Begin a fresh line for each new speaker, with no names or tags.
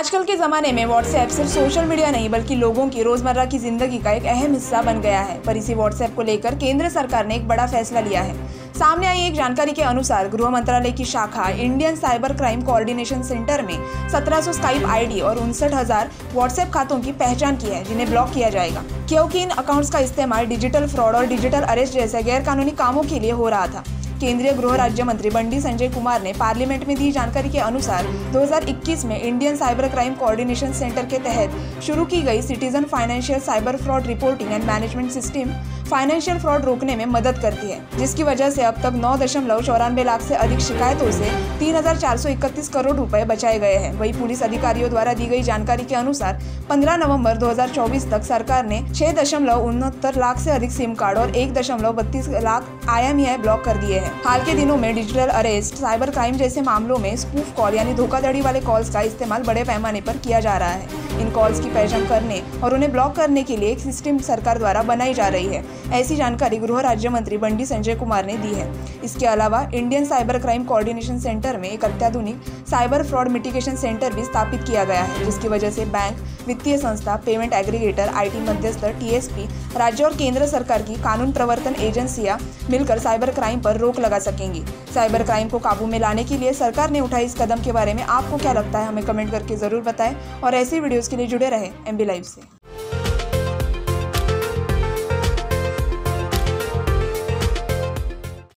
आजकल के ज़माने में व्हाट्सएप सिर्फ़ सोशल मीडिया नहीं, बल्कि लोगों की रोज़मर्रा की ज़िंदगी का एक अहम हिस्सा बन गया है। पर इसी व्हाट्सएप को लेकर केंद्र सरकार ने एक बड़ा फैसला लिया है। सामने आई एक जानकारी के अनुसार गृह मंत्रालय की शाखा Indian cyber crime coordination centre में 1700 स्काइप आईडी और उनसठ हज़ार व्हाट्सएप खातों की पहचान की है, जिन्हें ब्लॉक किया जाएगा। क्योंकि इन अकाउंट्स का इस्तेमाल डिजिटल फ्रॉड और डिजिटल अरेस्ट जैसे गैर कानूनी कामों के लिए हो रहा था। केंद्रीय गृह राज्य मंत्री बंडी संजय कुमार ने पार्लियामेंट में दी जानकारी के अनुसार 2021 में Indian cyber crime coordination centre के तहत शुरू की गई citizen financial cyber fraud reporting and management system financial fraud रोकने में मदद करती है, जिसकी वजह से अब तक नौ दशमलव चौरानवे लाख से अधिक शिकायतों से तीन हज़ार चार सौ इकतीस करोड़ रुपए बचाए गए हैं। वही पुलिस अधिकारियों द्वारा दी गई जानकारी के अनुसार 15 नवंबर 2024 तक सरकार ने छह दशमलव उनहत्तर लाख से अधिक सिम कार्ड और एक दशमलव बत्तीस लाख आईएमआई ब्लॉक कर दिए हैं। हाल के दिनों में डिजिटल अरेस्ट, साइबर क्राइम जैसे मामलों में स्पूफ कॉल, यानी धोखाधड़ी वाले कॉल्स का इस्तेमाल बड़े पैमाने पर किया जा रहा है। इन कॉल्स की पहचान करने और उन्हें ब्लॉक करने के लिए एक सिस्टम सरकार द्वारा बनाई जा रही है। ऐसी जानकारी गृह राज्य मंत्री बंडी संजय कुमार ने दी है। इसके अलावा Indian cyber crime coordination centre में एक अत्याधुनिक साइबर फ्रॉड मिटिगेशन सेंटर भी स्थापित किया गया है, जिसकी वजह से बैंक वित्तीय संस्था पेमेंट एग्रीगेटर आईटी मध्यस्थ टीएसपी राज्य और केंद्र सरकार की कानून प्रवर्तन एजेंसियाँ मिलकर साइबर क्राइम पर रोक लगा सकेंगी। साइबर क्राइम को काबू में लाने के लिए सरकार ने उठाई इस कदम के बारे में आपको क्या लगता है, हमें कमेंट करके ज़रूर बताएँ और ऐसी वीडियोस के लिए जुड़े रहे एमबी लाइव से।